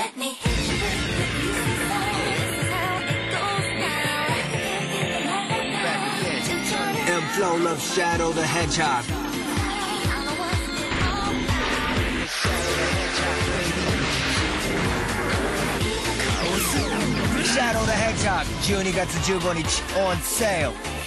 M Flow Love Shadow the Hedgehog. Shadow the Hedgehog 12月15日 on sale